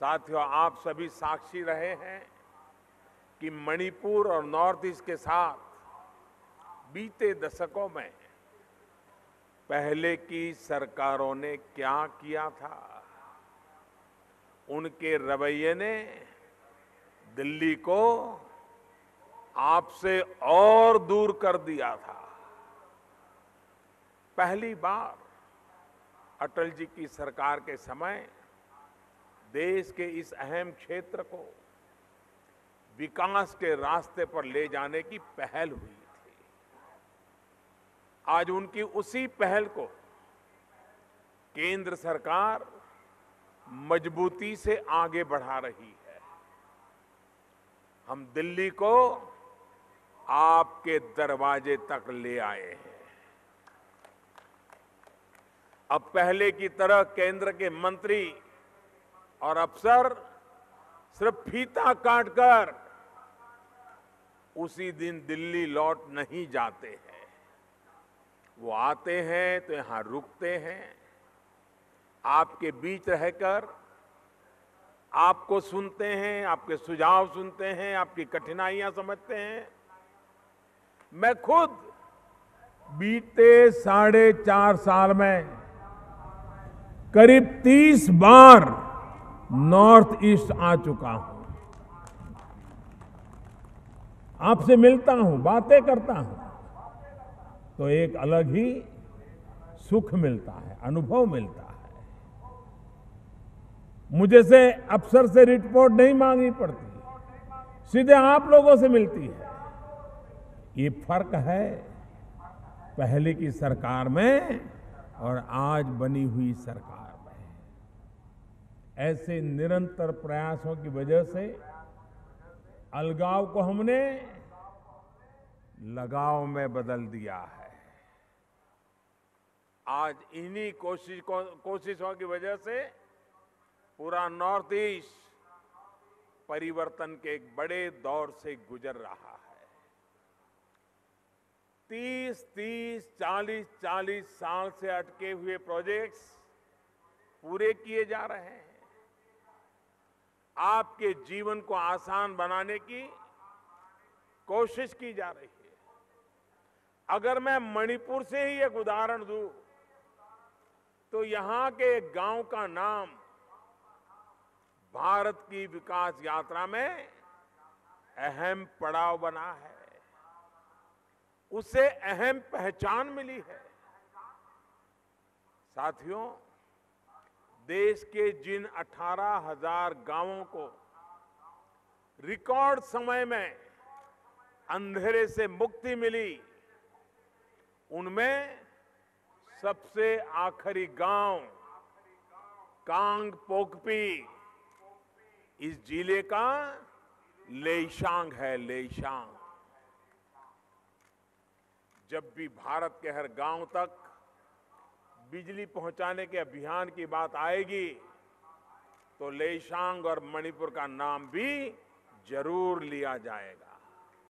साथियों, आप सभी साक्षी रहे हैं कि मणिपुर और नॉर्थ ईस्ट के साथ बीते दशकों में पहले की सरकारों ने क्या किया था? उनके रवैये ने दिल्ली को आपसे और दूर कर दिया था। पहली बार अटल जी की सरकार के समय देश के इस अहम क्षेत्र को विकास के रास्ते पर ले जाने की पहल हुई थी। आज उनकी उसी पहल को केंद्र सरकार मजबूती से आगे बढ़ा रही है। हम दिल्ली को आपके दरवाजे तक ले आए हैं। अब पहले की तरह केंद्र के मंत्री और अफसर सिर्फ़ फीता काटकर उसी दिन दिल्ली लौट नहीं जाते हैं। वो आते हैं तो यहाँ रुकते हैं। आपके बीच रहकर आपको सुनते हैं, आपके सुझाव सुनते हैं, आपकी कठिनाइयाँ समझते हैं। मैं खुद बीते साढ़े चार साल में करीब तीस बार नॉर्थ ईस्ट आ चुका हूँ। आपसे मिलता हूँ, बातें करता हूँ तो एक अलग ही सुख मिलता है, अनुभव मिलता है। मुझे से अफसर से रिपोर्ट नहीं मांगनी पड़ती, सीधे आप लोगों से मिलती है। ये फ़र्क है पहले की सरकार में और आज बनी हुई सरकार ऐसे निरंतर प्रयासों की वजह से अलगाव को हमने लगाव में बदल दिया है। आज इन्हीं कोशिश कोशिशों की वजह से पूरा नॉर्थ ईस्ट परिवर्तन के एक बड़े दौर से गुजर रहा है। तीस तीस, चालीस चालीस साल से अटके हुए प्रोजेक्ट्स पूरे किए जा रहे हैं। आपके जीवन को आसान बनाने की कोशिश की जा रही है। अगर मैं मणिपुर से ही एक उदाहरण दूँ तो यहाँ के एक गाँव का नाम भारत की विकास यात्रा में अहम पड़ाव बना है। उसे अहम पहचान मिली है। साथियों देश के जिन 18,000 गाँवों को रिकॉर्ड समय में अंधेरे से मुक्ति मिली उनमें सबसे आखिरी गाँव कांग पोकपी इस ज़िले का लेशांग है लेशांग जब भी भारत के हर गाँव तक बिजली पहुँचाने के अभियान की बात आएगी तो लेशांग और मणिपुर का नाम भी ज़रूर लिया जाएगा।